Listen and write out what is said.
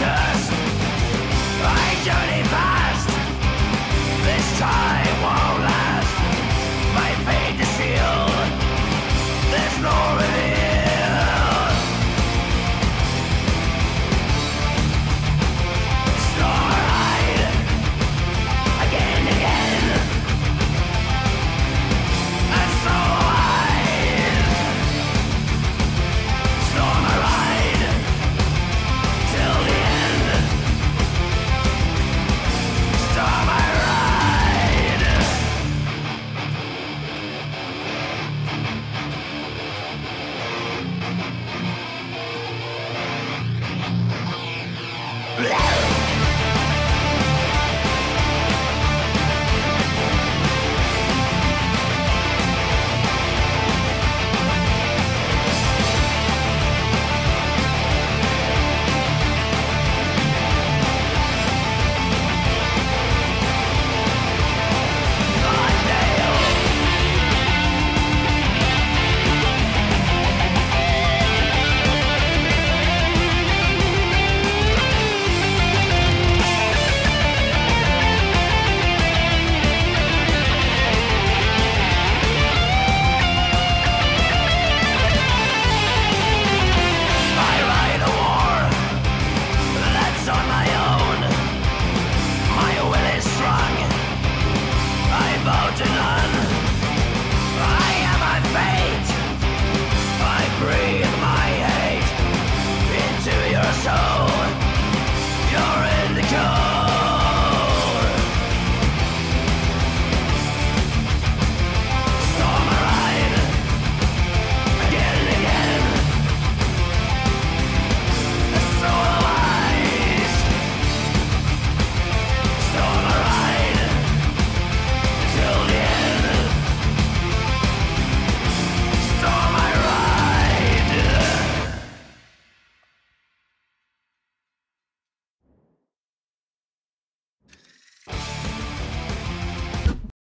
Just